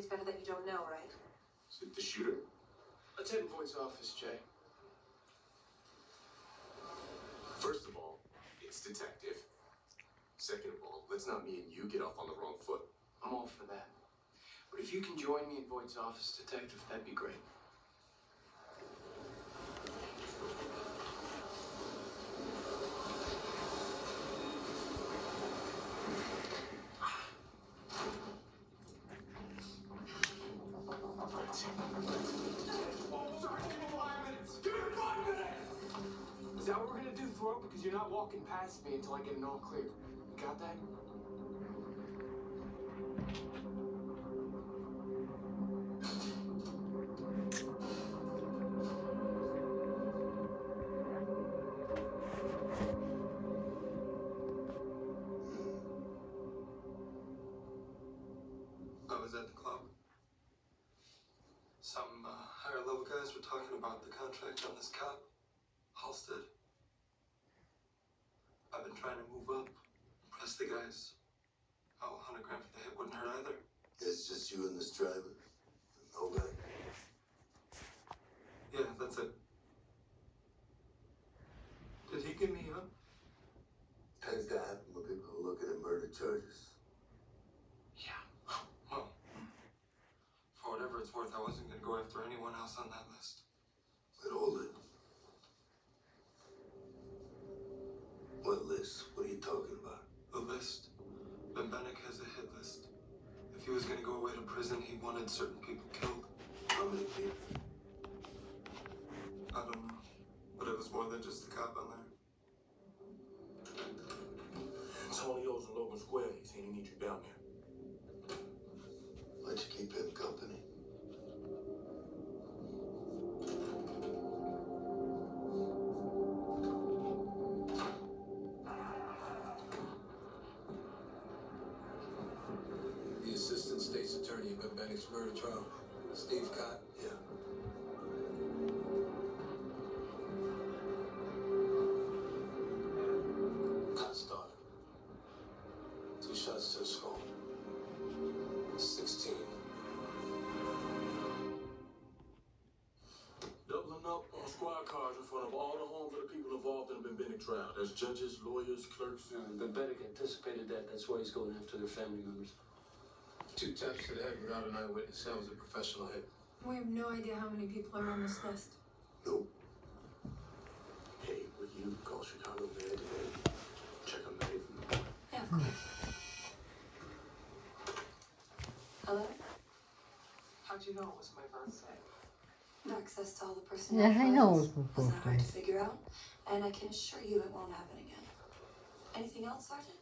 it's better that you don't know, right? Is it the shooter? Attend Voight's office, Jay. First of all, it's detective. Second of all, let's not me and you get off on the wrong foot. I'm all for that. But if you can join me in Voight's office, detective, that'd be great. That what we're gonna do, Throat? Because you're not walking past me until I get an all clear. You got that? I was at the club. Some uh, higher level guys were talking about the contract on this cop, Halstead. I've been trying to move up, impress the guys. Oh, 100 grand for the hit wouldn't hurt either. It's just you and this driver. No guy. Yeah, that's it. Did he give me up? Tends to happen when people are looking at murder charges. Yeah. Well, for whatever it's worth, I wasn't gonna go after anyone else on that list. But hold it. What list? What are you talking about? The list. Benbenek has a hit list. If he was gonna go away to prison, he wanted certain people killed. How many people? I don't know. But it was more than just the cop on there. Antonio's in Logan Square. He said he needs you down there. Assistant state's attorney in Benbenek's murder trial, Steve Cott. Yeah. Hot starter. Two shots to the skull. 16. Doubling up on squad cars in front of all the homes of the people involved in the Benbenek trial. There's judges, lawyers, clerks. But Benbenek anticipated that. That's why he's going after their family members. Two taps to the head without an eyewitness. That was a professional hit. We have no idea how many people are on this list. Nope. Hey, would you call Chicago Med and check on Dave? Yeah, of course. Hello? How'd you know it was my birthday? Access to all the personnel Yeah, I know files it was wasn't hard to figure out, and I can assure you it won't happen again. Anything else, Sergeant?